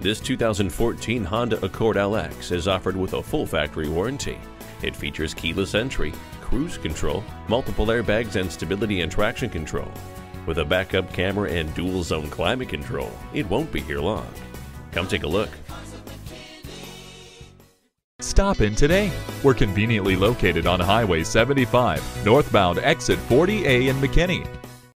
This 2014 Honda Accord LX is offered with a full factory warranty. It features keyless entry, cruise control, multiple airbags and stability and traction control. With a backup camera and dual zone climate control, it won't be here long. Come take a look. Stop in today. We're conveniently located on Highway 75, northbound exit 40A in McKinney.